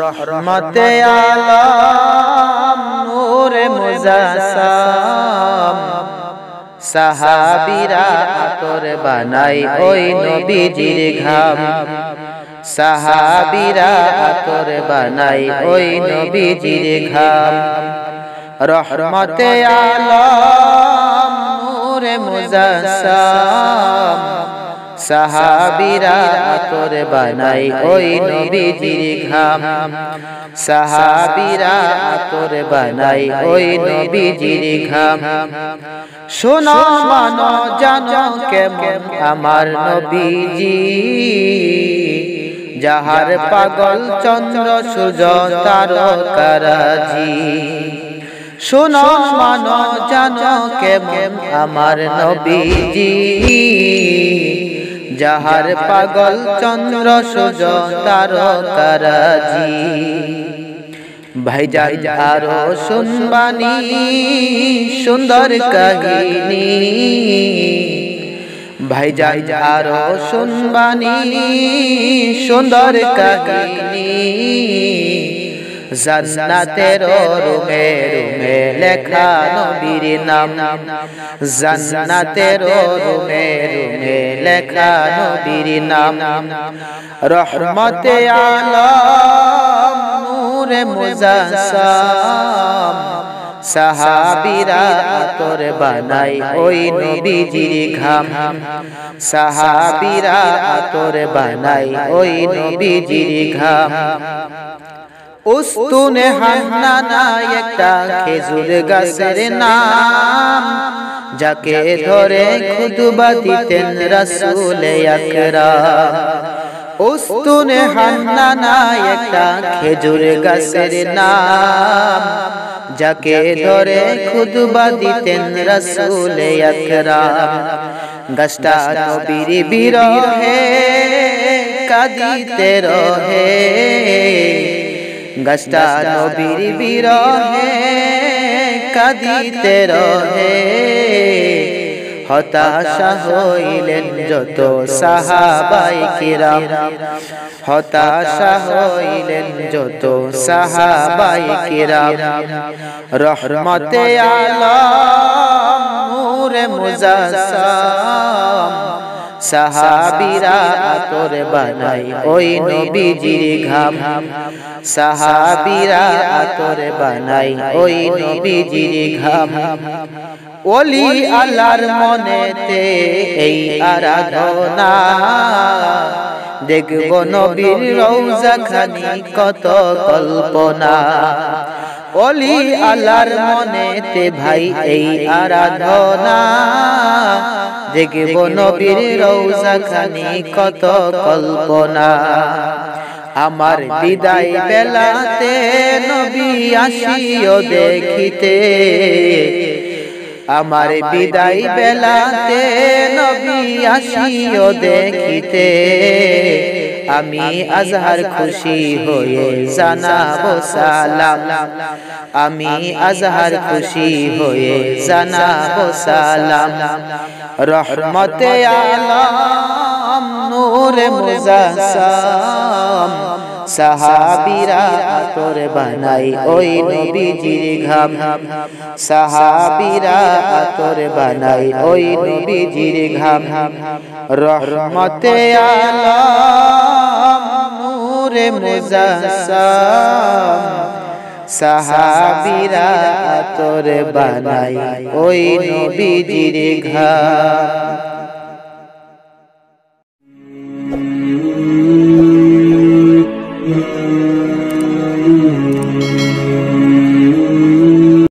রহমতে আলম মুজাসাম। সাহাবিরা আতর বানাই ওই নবীজির ঘাম। সাহাবিরা আতর বানাই ওই নবীজির ঘাম। রহমতে আলম নূরে মুজাসাম। সাহাবিরা আতর বানাই ওই নবীজির ঘাম। সাহাবিরা আতর বানাই ওই নবীজির ঘাম। শোনো মানো জানো কেমন আমার নবীজি। যাহার পাগল চন্দ্র সূর্য তারকারাজি শোনো মানো জানো কেমন আমার নবীজি। যাহার পাগল চন্দ্র সূর্য তারকারাজি ভাইজান আরও শুনবানি সুন্দর কাহিনী। ভাইজান আরও শুনবানি সুন্দর কাহিনী। জান্নাতের রুমে রুমে লেখা নবীর নাম। জান্নাতের রুমে রুমে লেখা নবীর নাম। রহমতে আলম, নূরে মুজাসাম। সাহাবিরা আতর বানাই ওই নবীজির ঘাম। সাহাবিরা আতর বানাই ওই নবীজির ঘাম। উস্তুনে হান্নানা একটা খেজুর গাছের নাম। যাকে ধরে খুদবা দিতেন রাসূল আকরাম। উস্তুনে হান্নানা একটা খেজুর গাছের নাম। যাকে ধরে খুদবা দিতেন রাসূল আকরাম গাছটা নবীর বিরহে কাদিতে রহে গাছটা নবীর বিরহে কাদিতে রহে হতাশা হইলেন যত সাহাবাই কিরাম। হতাশা হইলেন যত সাহাবাই কিরাম। রহমতে আলম, নূরে মুজাসাম। সাহাবিরা আতর বানাই ওই নবীজির ঘাম। সাহাবিরা আতর বানাই ওই নবীজির ঘাম। ওলি আল্লাহর মনেতে এই আরাধনা। দেখব নবীর রৌজা খানি কত কল্পনা। ওলি আল্লাহর মনেতে ভাই এই আরাধনা। দেখব নবীর রৌজা খানি কত কল্পনা। আমার বিদায় বেলাতে নবী আসিও দেখিতে। আমার বিদায় বেলাতে নবী আসিও দেখিতে। আমি আজহার খুশি হয়ে জানাব সালাম। আমি আজহার খুশি হয়ে জানাব সালাম। রহমতে আলম নূরে মুজাসাম সাহাবিরা আতর বানাই ওই নবীজির ঘাম। সাহাবিরা আতর বানাই ওই নবীজির ঘাম। রহমতে আলম নূরে মুজাসাম সাহাবিরা আতর বানাই ওই নবীজির ঘাম।